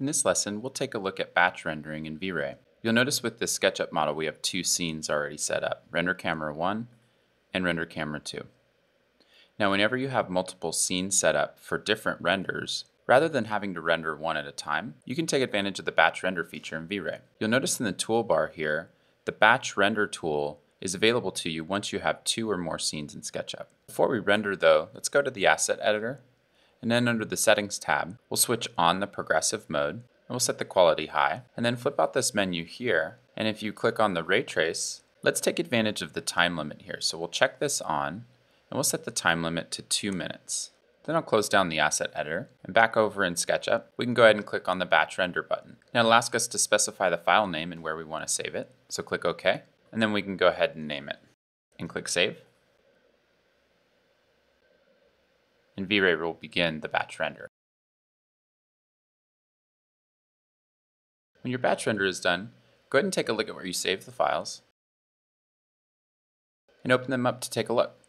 In this lesson, we'll take a look at batch rendering in V-Ray. You'll notice with this SketchUp model we have two scenes already set up, Render Camera 1 and Render Camera 2. Now whenever you have multiple scenes set up for different renders, rather than having to render one at a time, you can take advantage of the batch render feature in V-Ray. You'll notice in the toolbar here, the batch render tool is available to you once you have two or more scenes in SketchUp. Before we render though, let's go to the asset editor and then under the settings tab, we'll switch on the progressive mode and we'll set the quality high and then flip out this menu here. And if you click on the ray trace, let's take advantage of the time limit here. So we'll check this on and we'll set the time limit to two minutes. Then I'll close down the asset editor and back over in SketchUp, we can go ahead and click on the batch render button. Now it'll ask us to specify the file name and where we want to save it. So click OK and then we can go ahead and name it and click save. And V-Ray will begin the batch render. When your batch render is done, go ahead and take a look at where you saved the files and open them up to take a look.